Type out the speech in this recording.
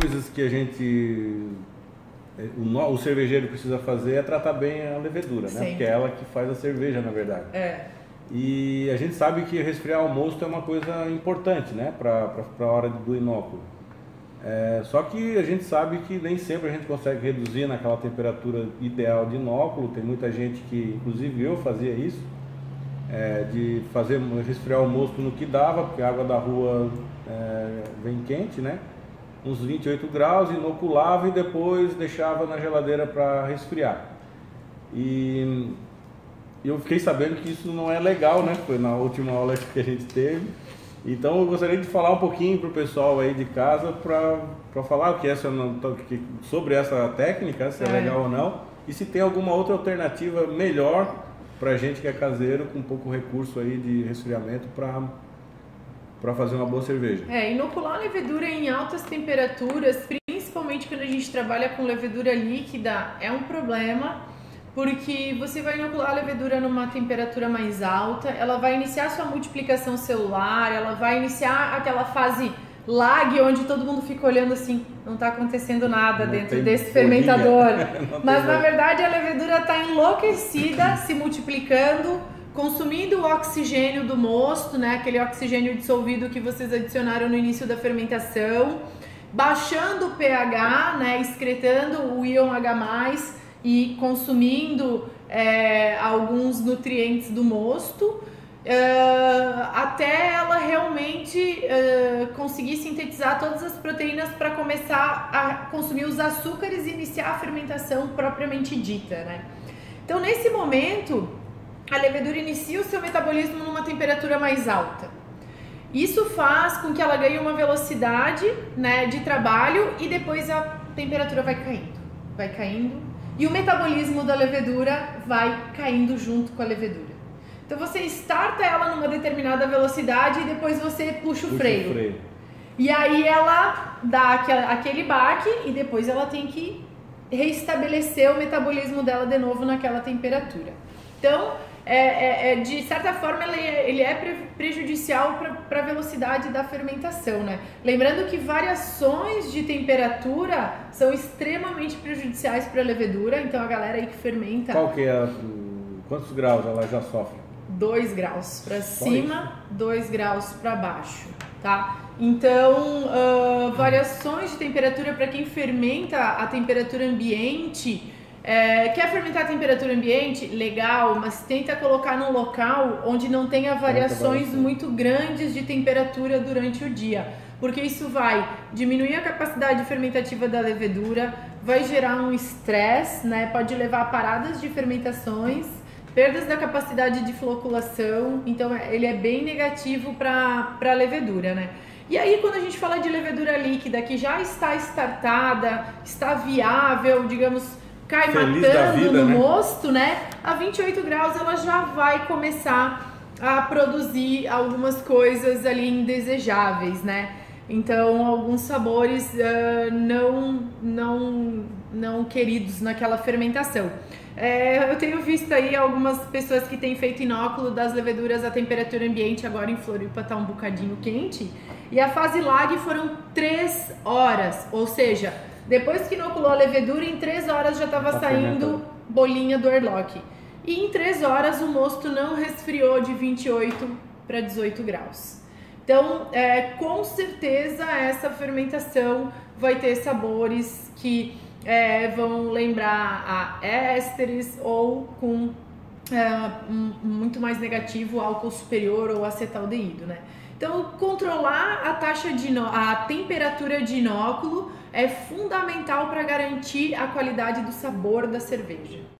coisas que a gente é, o, o cervejeiro precisa fazer é tratar bem a levedura, né? Porque é ela que faz a cerveja, na verdade. É. E a gente sabe que resfriar o mosto é uma coisa importante, né? Para a hora do inóculo. É, só que a gente sabe que nem sempre a gente consegue reduzir naquela temperatura ideal de inóculo. Tem muita gente que, inclusive eu fazia isso, é, de fazer resfriar o mosto no que dava, porque a água da rua é, vem quente, né? Uns 28 graus, inoculava e depois deixava na geladeira para resfriar. E eu fiquei sabendo que isso não é legal, né? Foi na última aula que a gente teve. Então eu gostaria de falar um pouquinho para o pessoal aí de casa para falar que essa não, que, sobre essa técnica, se é, é, legal ou não, e se tem alguma outra alternativa melhor para a gente que é caseiro com pouco recurso aí de resfriamento para para fazer uma boa cerveja. É, inocular levedura em altas temperaturas, principalmente quando a gente trabalha com levedura líquida, é um problema porque você vai inocular a levedura numa temperatura mais alta, ela vai iniciar sua multiplicação celular, ela vai iniciar aquela fase lag onde todo mundo fica olhando assim, não está acontecendo nada não dentro desse fermentador. Mas na verdade a levedura está enlouquecida, se multiplicando, consumindo o oxigênio do mosto, né, aquele oxigênio dissolvido que vocês adicionaram no início da fermentação, baixando o pH, né, excretando o íon H+, e consumindo é, alguns nutrientes do mosto uh, até ela realmente uh, conseguir sintetizar todas as proteínas para começar a consumir os açúcares e iniciar a fermentação propriamente dita, né? Então, nesse momento, a levedura inicia o seu metabolismo numa temperatura mais alta. Isso faz com que ela ganhe uma velocidade né, de trabalho e depois a temperatura vai caindo, vai caindo, e o metabolismo da levedura vai caindo junto com a levedura. Então você starta ela numa determinada velocidade e depois você puxa o, puxa freio. o freio. E aí ela dá aquele baque e depois ela tem que reestabelecer o metabolismo dela de novo naquela temperatura. Então, é, é, é, de certa forma, ele é, ele é prejudicial para a velocidade da fermentação, né? Lembrando que variações de temperatura são extremamente prejudiciais para a levedura, então a galera aí que fermenta... Qual que é, quantos graus ela já sofre? 2 graus para cima, 2 graus para baixo, tá? Então, uh, variações de temperatura para quem fermenta a temperatura ambiente é, quer fermentar a temperatura ambiente? Legal, mas tenta colocar num local onde não tenha variações muito grandes de temperatura durante o dia, porque isso vai diminuir a capacidade fermentativa da levedura, vai gerar um estresse, né? Pode levar a paradas de fermentações, perdas da capacidade de floculação, então é, ele é bem negativo para a levedura, né? E aí, quando a gente fala de levedura líquida que já está estartada, está viável, digamos, cai Feliz matando vida, no né? mosto, né? A 28 graus ela já vai começar a produzir algumas coisas ali indesejáveis, né? Então, alguns sabores uh, não, não, não queridos naquela fermentação. É, eu tenho visto aí algumas pessoas que têm feito inóculo das leveduras à temperatura ambiente, agora em Floripa tá um bocadinho quente, e a fase lag foram 3 horas, ou seja, depois que inoculou a levedura, em 3 horas já estava tá saindo bolinha do airlock. E em 3 horas o mosto não resfriou de 28 para 18 graus. Então, é, com certeza essa fermentação vai ter sabores que é, vão lembrar a ésteres ou com é, um, muito mais negativo álcool superior ou acetaldeído, né? Então, controlar a taxa de a temperatura de inóculo é fundamental para garantir a qualidade do sabor da cerveja.